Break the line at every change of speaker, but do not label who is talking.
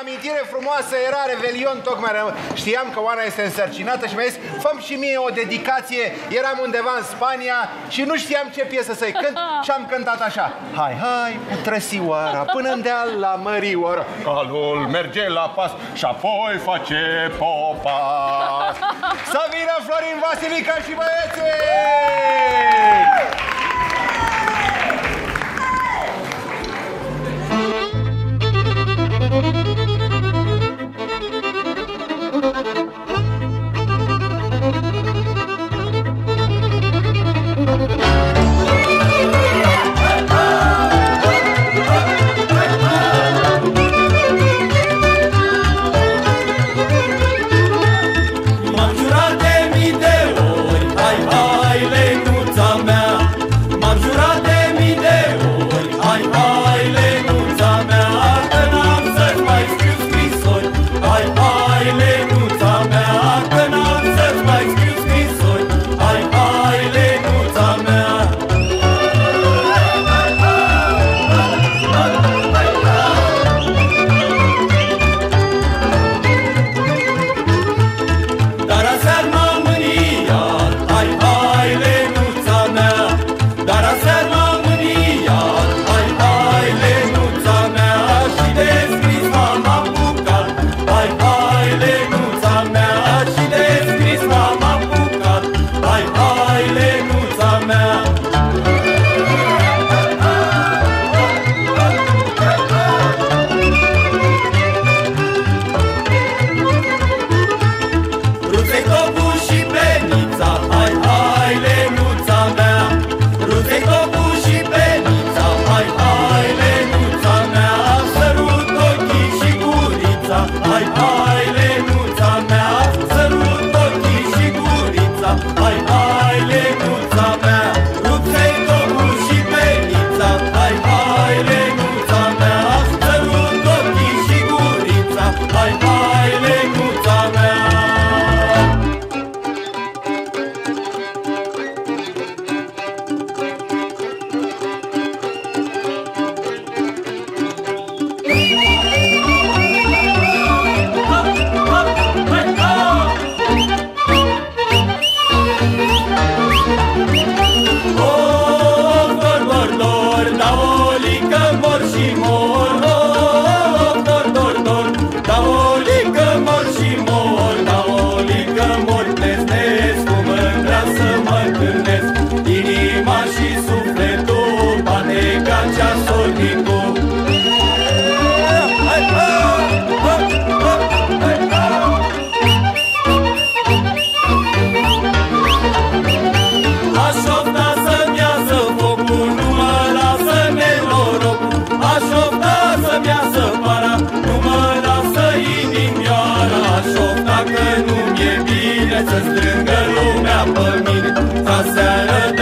amintire frumoasă, era Revelion, tocmai știam că Oana este însărcinată și mi-a zis, fă și mie o dedicație, eram undeva în Spania și nu știam ce piesă să-i cânt și am cântat așa. Hai, hai, cu trăsioara, până în deal la mărioară, calul merge la pas și apoi face popa. Să vină Florin Vasilica și băieții! Pasar Florin